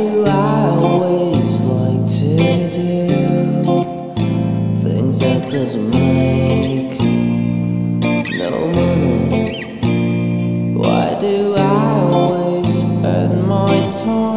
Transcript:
do I always like to do? Things that doesn't make no money Why do I always spend my time